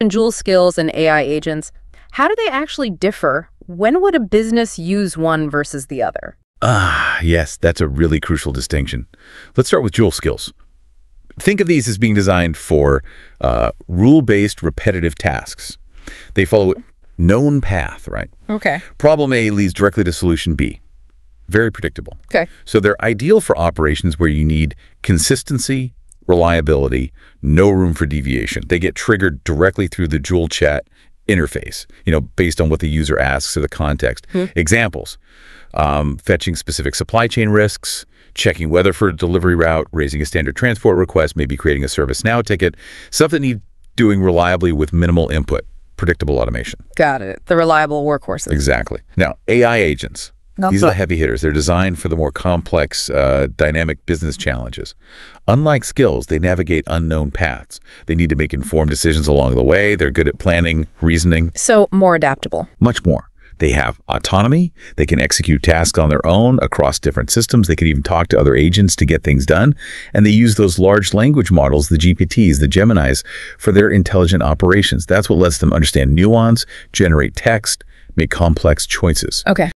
And Joule skills and AI agents, how do they actually differ? When would a business use one versus the other? Ah, yes, that's a really crucial distinction. Let's start with Joule skills. Think of these as being designed for uh, rule-based repetitive tasks. They follow a known path, right? Okay. Problem A leads directly to solution B. Very predictable. Okay. So they're ideal for operations where you need consistency, reliability, no room for deviation. They get triggered directly through the Joule chat interface, you know, based on what the user asks or the context. Examples, um, fetching specific supply chain risks, checking weather for a delivery route, raising a standard transport request, maybe creating a ServiceNow ticket, stuff that need doing reliably with minimal input, predictable automation. Got it. The reliable workhorses. Exactly. Now, AI agents. These are the heavy hitters. They're designed for the more complex, uh, dynamic business challenges. Unlike skills, they navigate unknown paths. They need to make informed decisions along the way. They're good at planning, reasoning, So more adaptable. much more. They have autonomy. They can execute tasks on their own across different systems. They can even talk to other agents to get things done. And they use those large language models, the GPTs, the Geminis, for their intelligent operations. That's what lets them understand nuance, generate text, make complex choices. Okay.